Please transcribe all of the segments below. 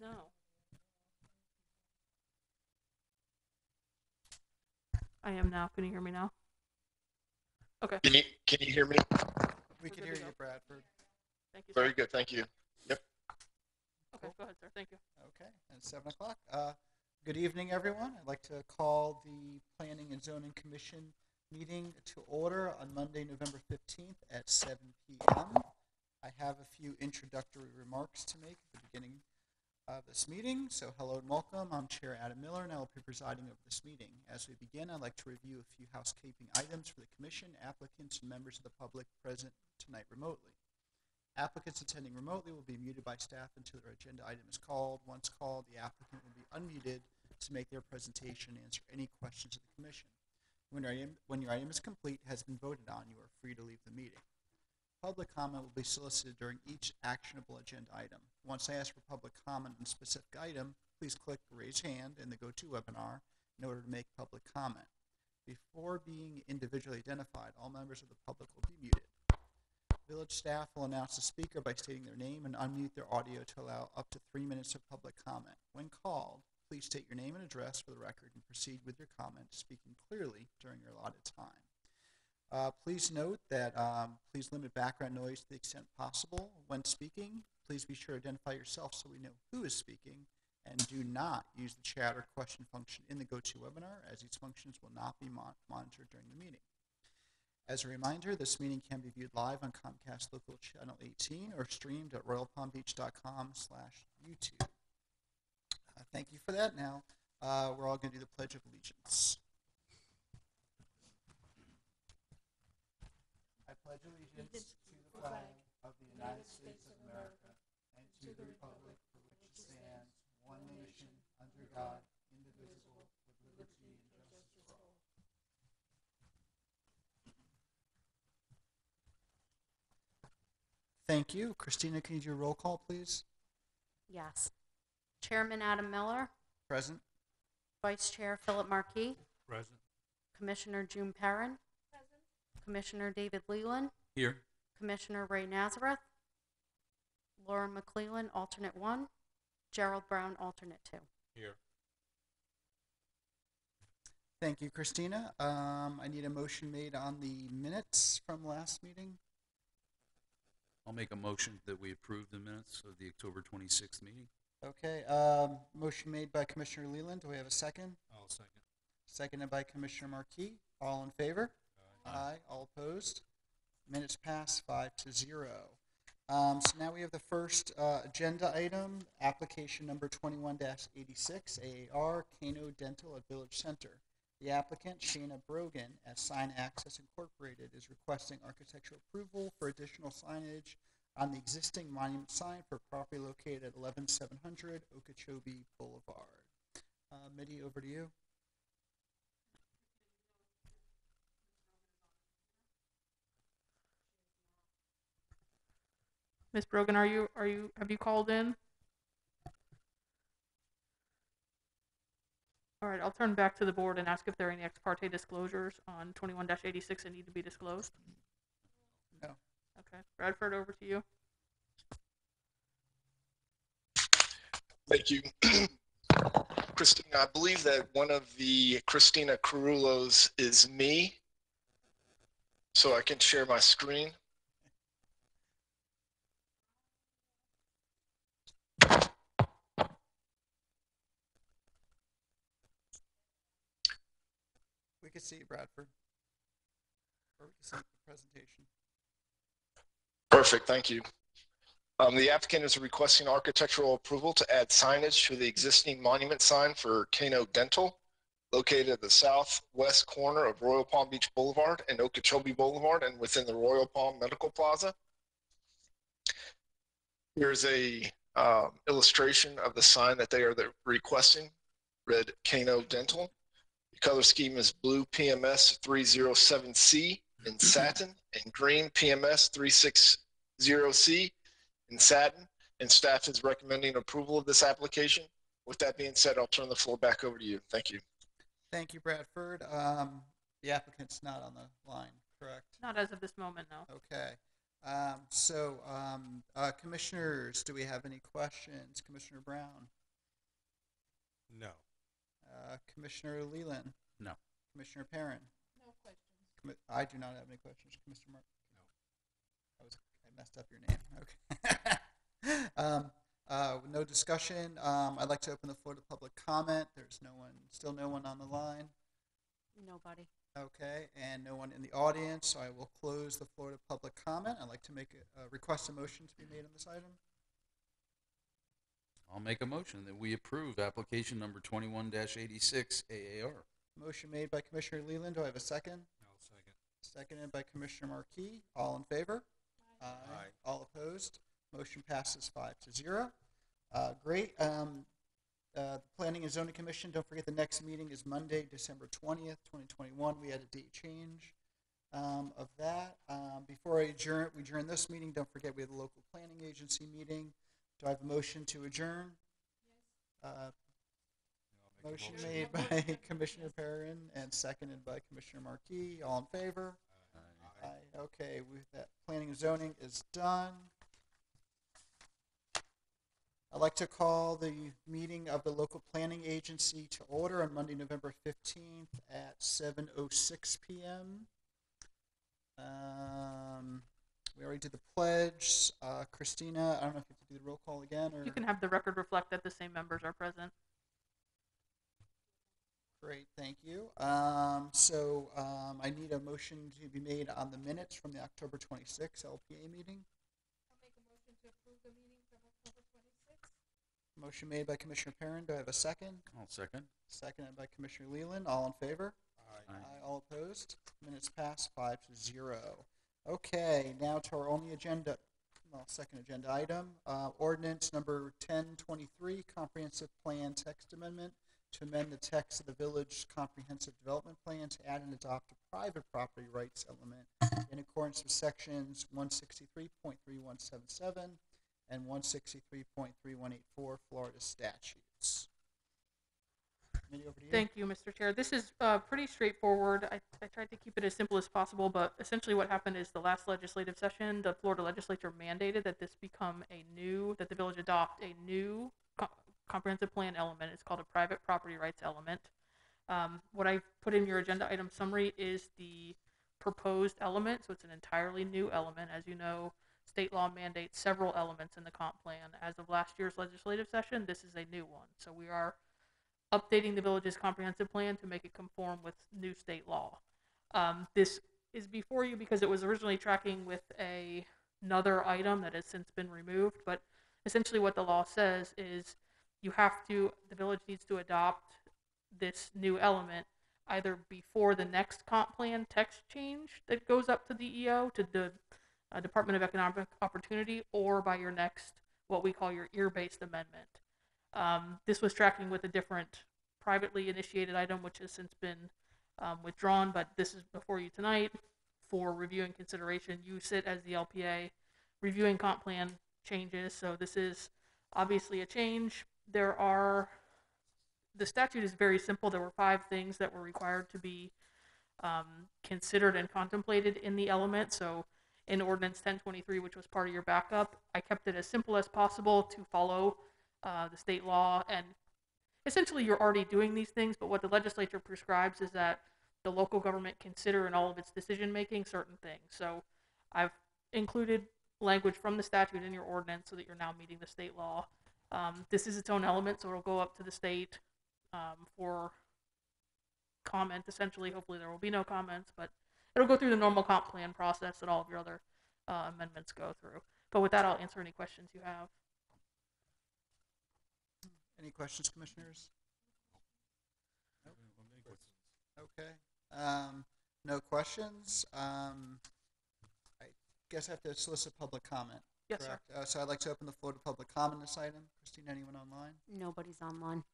No. I am now. Can you hear me now? Okay, Can you, can you hear me? We can hear you. Bradford. thank you. Sir. Very good, thank you. Yep. Okay, go ahead, sir. Thank you. Okay, and seven o'clock. Uh, Good evening, everyone. I'd like to call the Planning and Zoning Commission meeting to order on Monday, November 15th at 7 PM. I have a few introductory remarks to make at the beginning of this meeting. So hello and welcome. I'm Chair Adam Miller, and I will be presiding over this meeting. As we begin, I'd like to review a few housekeeping items for the commission, applicants, and members of the public present tonight remotely. Applicants attending remotely will be muted by staff until their agenda item is called. Once called, the applicant will be unmuted to make their presentation and answer any questions of the commission. When your item, when your item is complete, has been voted on, you are free to leave the meeting. Public comment will be solicited during each actionable agenda item. Once I ask for public comment on a specific item, please click raise hand in the GoToWebinar in order to make public comment. Before being individually identified, all members of the public will be muted. Village staff will announce the speaker by stating their name and unmute their audio to allow up to three minutes of public comment. When called, please state your name and address for the record and proceed with your comment, speaking clearly during your allotted time. Uh, please note that um, please limit background noise to the extent possible. When speaking, please be sure to identify yourself so we know who is speaking, and do not use the chat or question function in the GoToWebinar, as these functions will not be mon- monitored during the meeting. As a reminder, this meeting can be viewed live on Comcast Local Channel 18 or streamed at royalpalmbeach.com slash YouTube. Uh, Thank you for that. Now, uh, we're all going to do the Pledge of Allegiance. I pledge allegiance to the flag of the United States of America and to the republic for which it stands, one nation, under God, indivisible, with liberty and justice for all. Thank you. Christina, can you do a roll call, please? Yes. Chairman Adam Miller, Present. Vice Chair Philip Marquis, Present. Commissioner June Perrin, Commissioner David Leland, Here. Commissioner Ray Nazareth, Laura McClellan, alternate one, Gerald Brown, alternate two. Here. Thank you, Christina. Um, I need a motion made on the minutes from last meeting. I'll make a motion that we approve the minutes of the October twenty-sixth meeting. Okay, um, motion made by Commissioner Leland. Do we have a second? I'll second. Seconded by Commissioner Marquis. All in favor? Aye. All opposed? Minutes pass five to zero. Um, so now we have the first, uh, agenda item, application number 21-86, AAR Kano Dental at Village Center. The applicant, Shayna Brogan, at Sign Access Incorporated, is requesting architectural approval for additional signage on the existing monument sign for property located at eleven seven hundred Okeechobee Boulevard. Uh, Mitty, over to you. Miss Brogan, are you are you have you called in? All right, I'll turn back to the board and ask if there are any ex parte disclosures on 21-86 that need to be disclosed. No. Okay, Bradford, over to you. Thank you. Christina, I believe that one of the Christina Carullos is me. So I can share my screen. Can see Bradford. Or the presentation. Perfect, thank you. Um, the applicant is requesting architectural approval to add signage to the existing monument sign for Kano Dental located at the southwest corner of Royal Palm Beach Boulevard and Okeechobee Boulevard and within the Royal Palm Medical Plaza. Here's a um, illustration of the sign that they are the- requesting, red Kano Dental. The color scheme is blue PMS 307C in satin and green PMS 360C in satin. And staff is recommending approval of this application. With that being said, I'll turn the floor back over to you. Thank you. Thank you, Bradford. Um, the applicant's not on the line, correct? Not as of this moment, no. Okay. Um, so, um, uh, commissioners, do we have any questions? Commissioner Brown, No. Uh, Commissioner Leland, No. Commissioner Perrin. No questions. Commi- I do not have any questions. Commissioner Mark? No. I was, I messed up your name. Okay. um, uh, no discussion. Um, I'd like to open the floor to public comment. There's no one, still no one on the line. Nobody. Okay, and no one in the audience, so I will close the floor to public comment. I'd like to make a, uh, request a motion to be made on this item. I'll make a motion that we approve application number twenty-one eighty-six AAR. Motion made by Commissioner Leland. Do I have a second? I'll second. Seconded by Commissioner Marquis. All in favor? Aye. Aye. All opposed? Motion passes five to zero. Uh, great. Um, uh, the Planning and Zoning Commission, don't forget the next meeting is Monday, December twentieth, twenty twenty-one. We had a date change, um, of that. Um, before I adjourn, we adjourn this meeting, don't forget we have the local planning agency meeting. Do I have a motion to adjourn? Uh, I'll make motion made by Commissioner Perrin and seconded by Commissioner Marquis. All in favor? Aye. Aye, okay, with that, planning and zoning is done. I'd like to call the meeting of the local planning agency to order on Monday, November fifteenth at seven oh six PM. Um, we already did the pledge. Uh, Christina, I don't know if you have to do the roll call again or. You can have the record reflect that the same members are present. Great, thank you. Um, so, um, I need a motion to be made on the minutes from the October twenty-sixth LPA meeting. Motion made by Commissioner Perrin. Do I have a second? I'll second. Seconded by Commissioner Leland. All in favor? Aye. Aye. All opposed? Minutes pass five to zero. Okay, now to our only agenda, well, second agenda item, uh, ordinance number ten twenty-three, comprehensive plan text amendment to amend the text of the village comprehensive development plan to add and adopt a private property rights element in accordance with sections one sixty-three point three one seven seven and one sixty-three point three one eight four Florida statutes. Committee, over to you. Thank you, Mr. Chair. This is uh, pretty straightforward. I, I tried to keep it as simple as possible, but essentially what happened is the last legislative session, the Florida legislature mandated that this become a new, that the village adopt a new co- comprehensive plan element. It's called a private property rights element. Um, what I put in your agenda item summary is the proposed element, so it's an entirely new element. As you know, state law mandates several elements in the comp plan. As of last year's legislative session, this is a new one. So we are updating the village's comprehensive plan to make it conform with new state law. Um, this is before you because it was originally tracking with a, another item that has since been removed, but essentially what the law says is you have to, the village needs to adopt this new element either before the next comp plan text change that goes up to the EO, to the uh, Department of Economic Opportunity, or by your next, what we call your EAR-based amendment. Um, this was tracking with a different privately initiated item, which has since been um, withdrawn, but this is before you tonight for review and consideration. You sit as the LPA reviewing comp plan changes, so this is obviously a change. There are, the statute is very simple. There were five things that were required to be um, considered and contemplated in the element. So in ordinance 1023, which was part of your backup, I kept it as simple as possible to follow uh, the state law. And essentially, you're already doing these things, but what the legislature prescribes is that the local government consider in all of its decision making certain things. So I've included language from the statute in your ordinance so that you're now meeting the state law. Um, this is its own element, so it'll go up to the state um, for comment. Essentially, hopefully there will be no comments, but it'll go through the normal comp plan process that all of your other uh, amendments go through. But with that, I'll answer any questions you have. Any questions, commissioners? Okay. Um, no questions. Um, I guess I have to solicit public comment. Yes, sir. correct? Uh, so I'd like to open the floor to public comment on this item. Christine, anyone online? Nobody's online.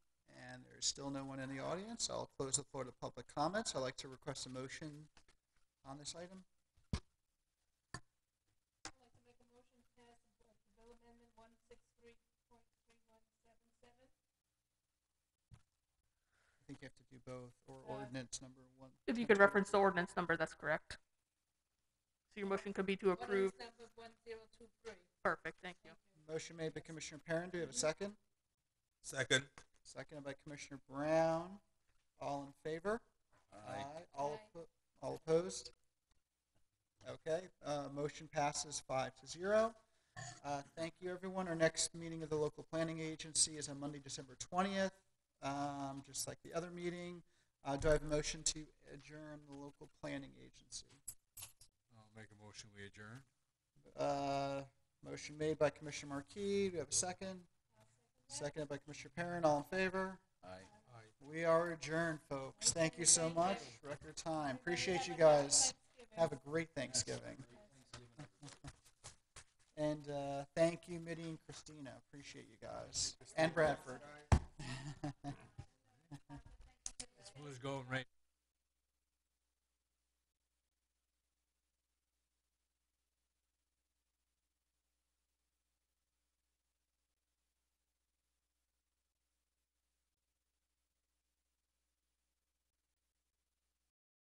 And there's still no one in the audience. I'll close the floor to public comments. I'd like to request a motion on this item. You have to do both, or ordinance number one. If you could reference the ordinance number, that's correct. So your motion could be to approve. Perfect, thank you. Motion made by Commissioner Perrin. Do we have a second? Second. Seconded by Commissioner Brown. All in favor? Aye. All, oppo- all opposed? Okay, uh, motion passes five to zero. Uh, thank you, everyone. Our next meeting of the local planning agency is on Monday, December twentieth, um, just like the other meeting. Uh, do I have a motion to adjourn the local planning agency? I'll make a motion, we adjourn. Uh, motion made by Commissioner Marquis. Do we have a second? Seconded by Commissioner Perrin. All in favor? Aye. Aye. We are adjourned, folks. Thank you so much. Record time. Appreciate you guys. Have a great Thanksgiving. and uh, thank you, Mitty and Christina. Appreciate you guys. And Bradford. Going right